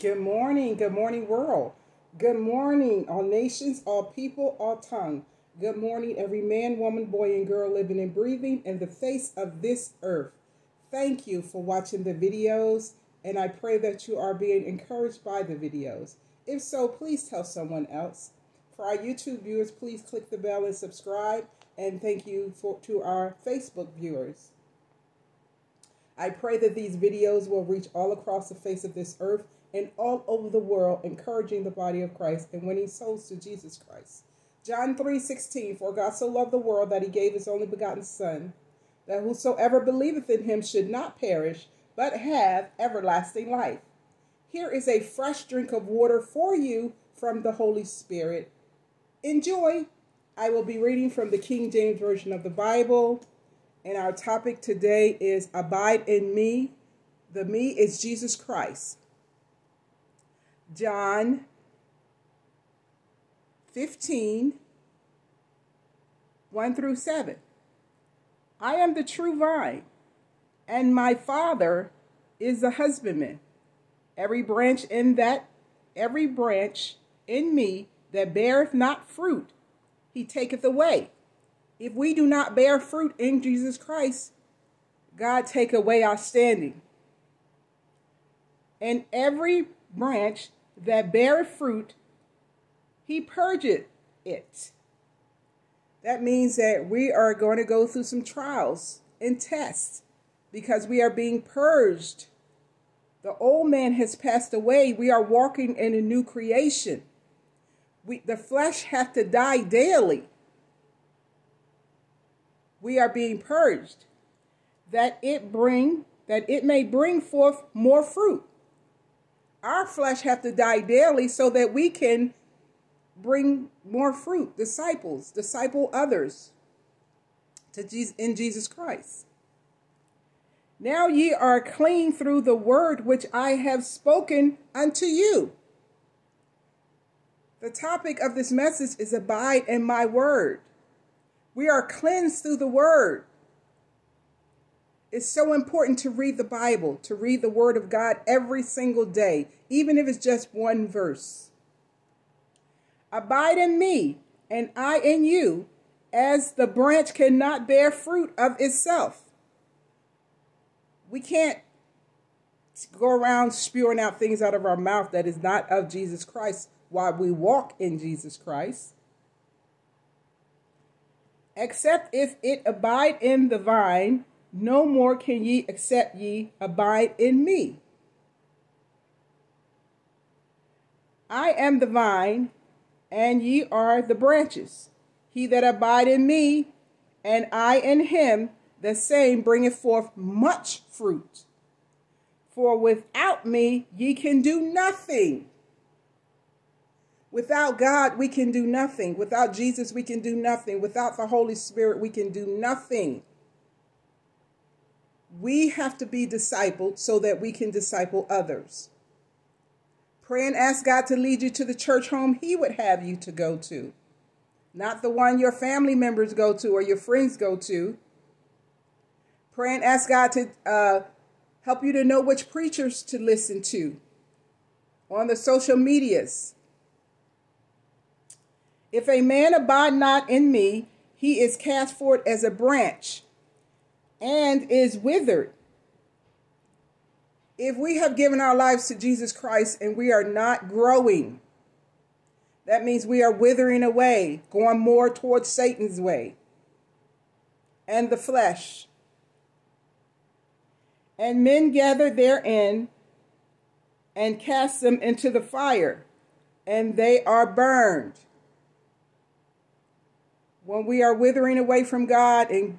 Good morning, good morning, world. Good morning, all nations, all people, all tongue. Good morning, every man, woman, boy, and girl living and breathing in the face of this earth. Thank you for watching the videos, and I pray that you are being encouraged by the videos. If so, please tell someone else. For our YouTube viewers, please click the bell and subscribe. And thank you for to our Facebook viewers. I pray that these videos will reach all across the face of this earth and all over the world, encouraging the body of Christ and winning souls to Jesus Christ. John 3:16 For God so loved the world that he gave his only begotten son that whosoever believeth in him should not perish but have everlasting life. Here is a fresh drink of water for you from the Holy Spirit Enjoy. I will be reading from the King James Version of the Bible, and our topic today is Abide in Me. The me is Jesus Christ. John 15, 1 through 7. I am the true vine, and my Father is the husbandman. Every branch in that, every branch in me that beareth not fruit, he taketh away. If we do not bear fruit in Jesus Christ, God take away our standing. And every branch that beareth fruit, he purgeth it. That means that we are going to go through some trials and tests because we are being purged. The old man has passed away. We are walking in a new creation we, the flesh has to die daily. We are being purged that it bring that it may bring forth more fruit. Our flesh have to die daily so that we can bring more fruit, disciples, disciple others to Jesus in Jesus Christ. Now ye are clean through the word which I have spoken unto you. The topic of this message is abide in my word. We are cleansed through the word. It's so important to read the Bible, to read the word of God every single day, even if it's just one verse. Abide in me, and I in you, as the branch cannot bear fruit of itself. We can't go around spewing out things out of our mouth that is not of Jesus Christ while we walk in Jesus Christ, except if it abide in the vine, no more can ye except ye abide in me. I am the vine, and ye are the branches. He that abide in me, and I in him, the same bringeth forth much fruit. For without me ye can do nothing. Without God, we can do nothing. Without Jesus, we can do nothing. Without the Holy Spirit, we can do nothing. We have to be discipled so that we can disciple others. Pray and ask God to lead you to the church home He would have you to go to, not the one your family members go to or your friends go to. Pray and ask God to uh, help you to know which preachers to listen to on the social medias if a man abide not in me, he is cast forth as a branch and is withered. If we have given our lives to Jesus Christ and we are not growing, that means we are withering away, going more towards Satan's way and the flesh. And men gather therein and cast them into the fire, and they are burned when we are withering away from God and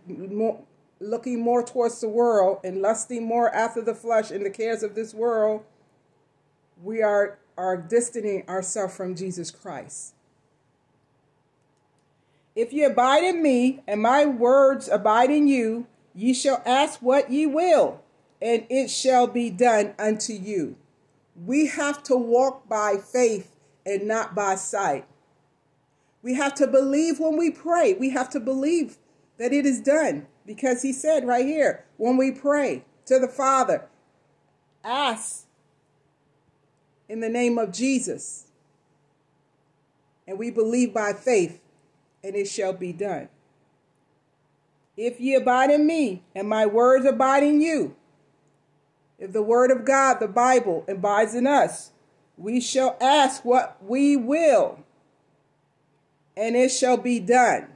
looking more towards the world and lusting more after the flesh and the cares of this world, we are, are distancing ourselves from Jesus Christ. If ye abide in me, and my words abide in you, ye shall ask what ye will, and it shall be done unto you. We have to walk by faith and not by sight. We have to believe when we pray. We have to believe that it is done because he said right here, when we pray to the Father, ask in the name of Jesus. And we believe by faith, and it shall be done. If ye abide in me, and my words abide in you, if the word of God, the Bible, abides in us, we shall ask what we will, and it shall be done.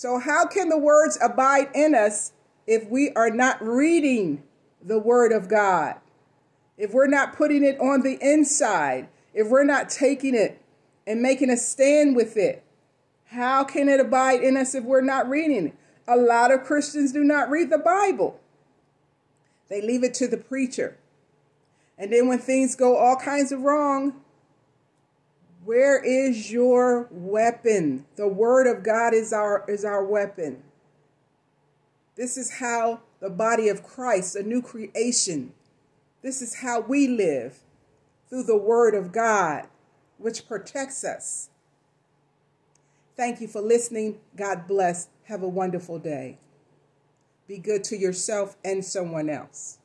So, how can the words abide in us if we are not reading the word of God? If we're not putting it on the inside, if we're not taking it and making a stand with it, how can it abide in us if we're not reading it? A lot of Christians do not read the Bible. They leave it to the preacher. And then when things go all kinds of wrong, where is your weapon? The word of God is our is our weapon. This is how the body of Christ, a new creation, this is how we live through the word of God, which protects us. Thank you for listening. God bless. Have a wonderful day. Be good to yourself and someone else.